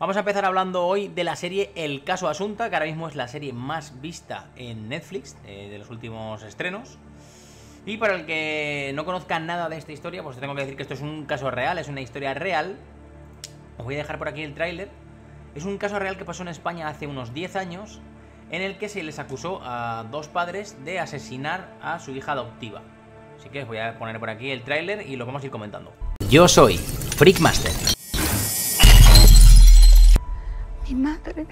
Vamos a empezar hablando hoy de la serie El Caso Asunta, que ahora mismo es la serie más vista en Netflix eh, de los últimos estrenos. Y para el que no conozca nada de esta historia, pues tengo que decir que esto es un caso real, es una historia real. Os voy a dejar por aquí el tráiler. Es un caso real que pasó en España hace unos 10 años, en el que se les acusó a dos padres de asesinar a su hija adoptiva. Así que os voy a poner por aquí el tráiler y lo vamos a ir comentando. Yo soy Freakmaster. Madre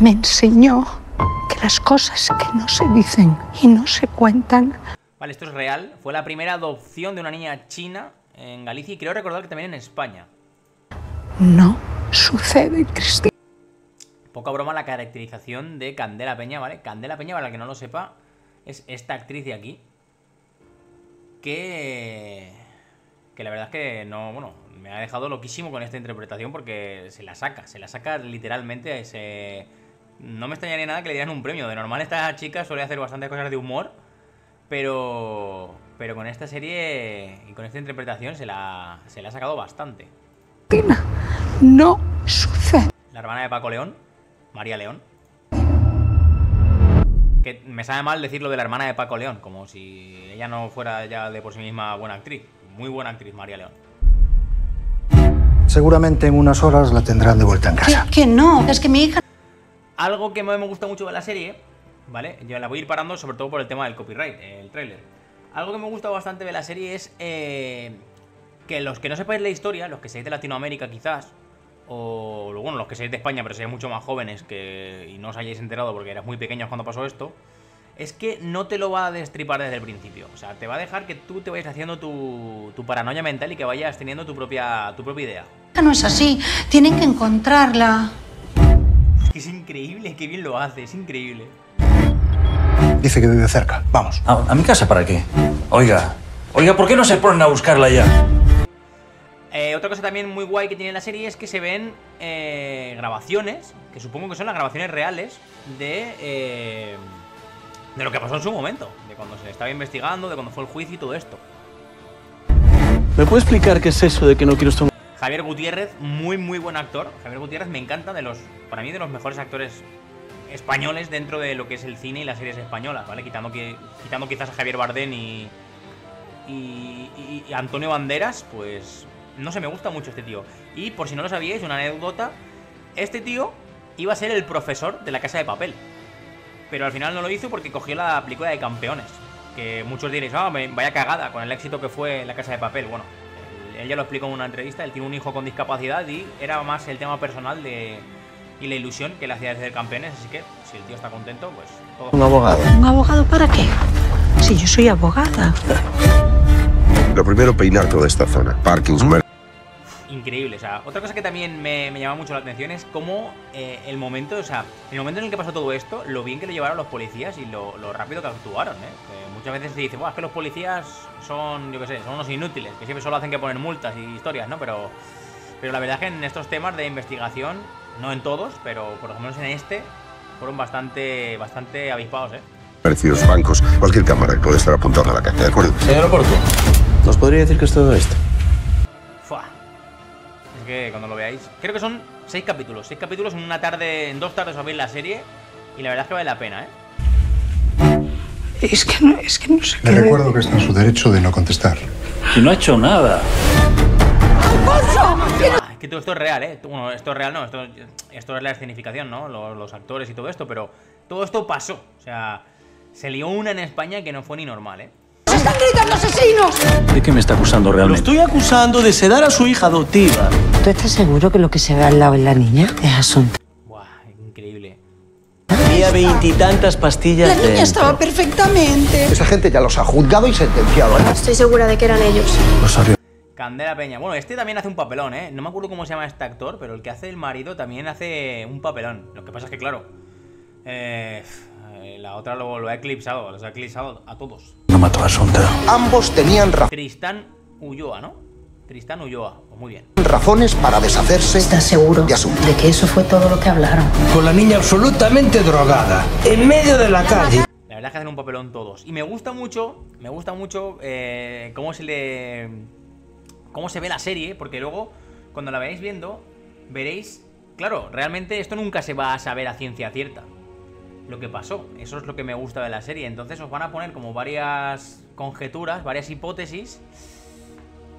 me enseñó que las cosas que no se dicen y no se cuentan Vale, esto es real. Fue la primera adopción de una niña china en Galicia y creo recordar que también en España. no suceden, Cristina. Poca broma la caracterización de Candela Peña, ¿vale? Candela Peña, para el que no lo sepa, es esta actriz de aquí. Que. Que la verdad es que no. Bueno, me ha dejado loquísimo con esta interpretación porque se la saca. Se la saca literalmente a ese. No me extrañaría nada que le dieran un premio. De normal, esta chica suele hacer bastantes cosas de humor. Pero. Pero con esta serie y con esta interpretación se la, se la ha sacado bastante. No sucede. La hermana de Paco León, María León. Que me sabe mal decirlo de la hermana de Paco León, como si ella no fuera ya de por sí misma buena actriz. Muy buena actriz, María León. Seguramente en unas horas la tendrán de vuelta en casa. Que no, es que mi hija Algo que me me gusta mucho de la serie, ¿vale? Yo la voy a ir parando sobre todo por el tema del copyright, el tráiler. Algo que me gusta bastante de la serie es eh, que los que no sepáis la historia, los que seáis de Latinoamérica quizás, o bueno, los que seáis de España pero seáis mucho más jóvenes que, y no os hayáis enterado porque eras muy pequeños cuando pasó esto, es que no te lo va a destripar desde el principio. O sea, te va a dejar que tú te vayas haciendo tu, tu paranoia mental y que vayas teniendo tu propia, tu propia idea. No es así. Tienen que encontrarla. Es increíble, qué bien lo hace, es increíble. Dice que vive cerca. Vamos. ¿A, a mi casa para qué? Oiga, oiga, ¿por qué no se ponen a buscarla ya? Eh, otra cosa también muy guay que tiene la serie es que se ven eh, grabaciones, que supongo que son las grabaciones reales de, eh, de lo que pasó en su momento, de cuando se estaba investigando, de cuando fue el juicio y todo esto. ¿Me puede explicar qué es eso de que no quiero estar... Javier Gutiérrez, muy muy buen actor. Javier Gutiérrez me encanta, de los, para mí de los mejores actores españoles dentro de lo que es el cine y las series españolas, ¿vale? Quitando, que, quitando quizás a Javier Bardem y, y, Antonio Banderas, pues no sé, me gusta mucho este tío. Y por si no lo sabíais, una anécdota, este tío iba a ser el profesor de la Casa de Papel. Pero al final no lo hizo porque cogió la película de Campeones. Que muchos diréis, ah, vaya cagada con el éxito que fue la Casa de Papel. Bueno, él, ya lo explicó en una entrevista, él tiene un hijo con discapacidad y era más el tema personal de y la ilusión que le hacía desde Campeones. Así que si el tío está contento, pues todo. Un abogado. ¿Un abogado para qué? Si yo soy abogada. Lo primero, peinar toda esta zona. Parkings, increíble. O sea, otra cosa que también me, me llama mucho la atención es cómo eh, el momento, o sea, el momento en el que pasó todo esto, lo bien que lo llevaron los policías y lo, lo rápido que actuaron, ¿eh? Que muchas veces se dice, Buah, es que los policías son, yo qué sé, son unos inútiles, que siempre solo hacen que poner multas y historias, ¿no? Pero, pero la verdad es que en estos temas de investigación, no en todos, pero por lo menos en este, fueron bastante, bastante avispados, ¿eh? merecidos bancos, cualquier cámara puede estar apuntada a la caja, ¿de acuerdo? Señor Oporto, ¿nos podría decir qué es todo esto? Que cuando lo veáis. Creo que son seis capítulos. Seis capítulos en una tarde. En dos tardes os la serie. Y la verdad es que vale la pena, ¿eh? Es que no, es que no sé Le qué. recuerdo que está en su derecho de no contestar. Si no ha hecho nada. Ah, es que todo esto es real, ¿eh? Bueno, esto es real, no. Esto, esto es la escenificación, ¿no? Los, los actores y todo esto. Pero todo esto pasó. O sea, se lió una en España que no fue ni normal, ¿eh? ¡Están gritando asesinos! ¿De qué me está acusando Lo realmente? estoy acusando de sedar a su hija adoptiva. ¿Tú estás seguro que lo que se ve al lado es la niña? Es asunto. Buah, increíble. Tenía veintitantas pastillas La niña dentro. estaba perfectamente. Esa gente ya los ha juzgado y sentenciado. ¿eh? Estoy segura de que eran ellos. Lo sabía. Candela Peña. Bueno, este también hace un papelón, ¿eh? No me acuerdo cómo se llama este actor, pero el que hace el marido también hace un papelón. Lo que pasa es que, claro, eh, la otra lo, lo ha eclipsado, los ha eclipsado a todos. No mató a Asunta. Ambos tenían ra- Tristán Ulloa, ¿no? Tristán Ulloa, pues muy bien. razones para deshacerse ¿Estás seguro de asunto. de que eso fue todo lo que hablaron? Con la niña absolutamente drogada, en medio de la calle. La verdad es que hacen un papelón todos. Y me gusta mucho, me gusta mucho eh, cómo se le. cómo se ve la serie, porque luego, cuando la veáis viendo, veréis claro, realmente esto nunca se va a saber a ciencia cierta. Lo que pasó, eso es lo que me gusta de la serie. Entonces os van a poner como varias conjeturas, varias hipótesis.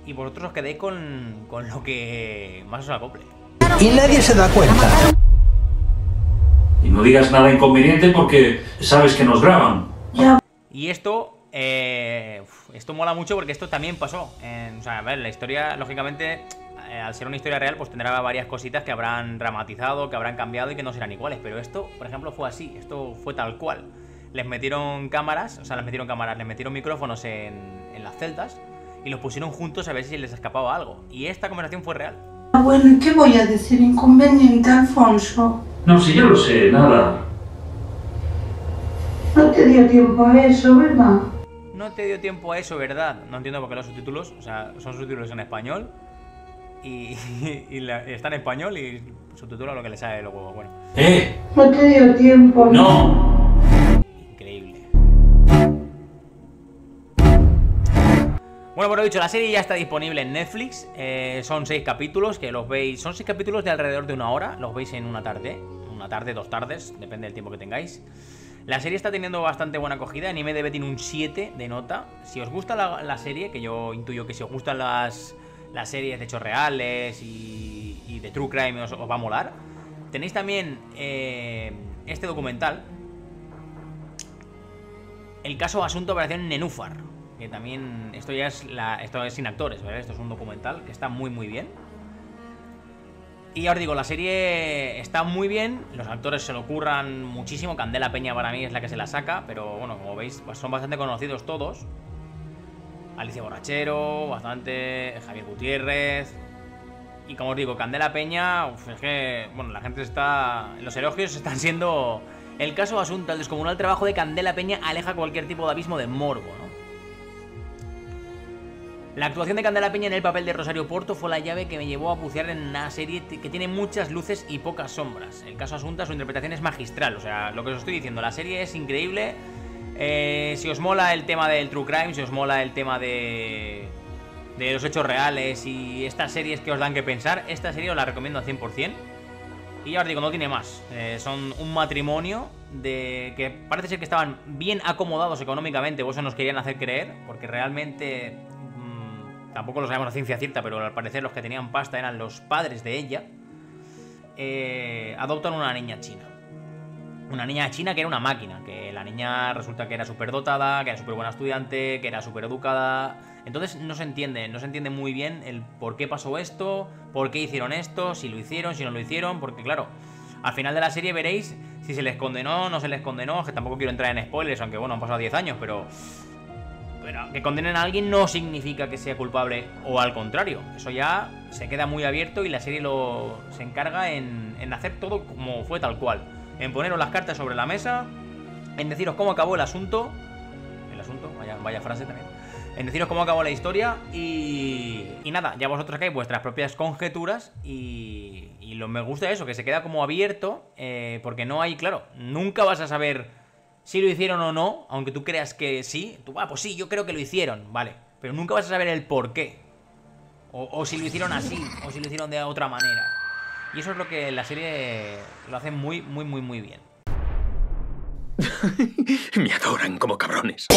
Y vosotros os quedéis con, con lo que más os acople. Y nadie se da cuenta. Y no digas nada inconveniente porque sabes que nos graban. Y esto, eh, esto mola mucho porque esto también pasó. En- o sea, a ver, la historia, lógicamente, eh, al ser una historia real, pues tendrá varias cositas que habrán dramatizado, que habrán cambiado y que no serán iguales. Pero esto, por ejemplo, fue así. Esto fue tal cual. Les metieron cámaras, o sea, les metieron cámaras, les metieron micrófonos en, en las celdas y los pusieron juntos a ver si les escapaba algo. Y esta conversación fue real. Bueno, ¿y qué voy a decir? Inconveniente, Alfonso. No, si yo lo sé, nada. No te dio tiempo a eso, ¿verdad? No te dio tiempo a eso, ¿verdad? No entiendo por qué los subtítulos, o sea, son subtítulos en español y, y la- está en español y subtitula lo que le sale luego, bueno, ¡Eh! No te dio tiempo. ¡No! increíble. Bueno, por lo dicho, la serie ya está disponible en Netflix. eh, son seis capítulos que los veis. Son seis capítulos de alrededor de una hora. Los veis en una tarde. Una tarde, dos tardes. Depende del tiempo que tengáis. La serie está teniendo bastante buena acogida. En IMDb tiene un 7 de nota. Si os gusta la, serie, que yo intuyo que si os gustan las, las series de hechos reales y, y de True Crime os, os va a molar. Tenéis también eh, este documental. El caso Asunto Operación Nenúfar. Que también. Esto ya es. La, esto es sin actores, ¿vale? Esto es un documental que está muy, muy bien. Y ya os digo, la serie está muy bien. Los actores se lo curran muchísimo. Candela Peña para mí es la que se la saca. Pero bueno, como veis, pues son bastante conocidos todos. Alicia Borrachero, bastante. Javier Gutiérrez. Y como os digo, Candela Peña, es que, bueno, la gente está. Los elogios están siendo. El caso asunto, el descomunal trabajo de Candela Peña aleja cualquier tipo de abismo de morbo, ¿no? La actuación de Candela Peña en el papel de Rosario Porto fue la llave que me llevó a bucear en una serie que tiene muchas luces y pocas sombras. El caso Asunta, su interpretación es magistral, o sea, lo que os estoy diciendo, la serie es increíble. Eh, si os mola el tema del True Crime, si os mola el tema de, de los hechos reales y estas series que os dan que pensar, esta serie os la recomiendo al 100%. Y ya os digo, no tiene más. Eh, son un matrimonio de que parece ser que estaban bien acomodados económicamente, o eso nos querían hacer creer, porque realmente tampoco lo sabemos a ciencia cierta, pero al parecer los que tenían pasta eran los padres de ella. Eh, adoptan una niña china. Una niña china que era una máquina, que la niña resulta que era súper dotada, que era súper buena estudiante, que era súper educada. Entonces no se entiende, no se entiende muy bien el por qué pasó esto, por qué hicieron esto, si lo hicieron, si no lo hicieron, porque claro, al final de la serie veréis si se les condenó, no se les condenó, que tampoco quiero entrar en spoilers, aunque bueno, han pasado 10 años, pero... Pero que condenen a alguien no significa que sea culpable o al contrario. Eso ya se queda muy abierto y la serie lo se encarga en, hacer todo como fue tal cual. En poneros las cartas sobre la mesa, en deciros cómo acabó el asunto. El asunto, vaya, vaya frase también. En deciros cómo acabó la historia y, y nada, ya vosotros sacáis vuestras propias conjeturas y, y lo me gusta eso, que se queda como abierto, eh, porque no hay, claro, nunca vas a saber si lo hicieron o no, aunque tú creas que sí, tú, ah, pues sí, yo creo que lo hicieron, vale, pero nunca vas a saber el por qué. O, o si lo hicieron así, o si lo hicieron de otra manera. Y eso es lo que la serie lo hace muy, muy, muy, muy bien. Me adoran como cabrones.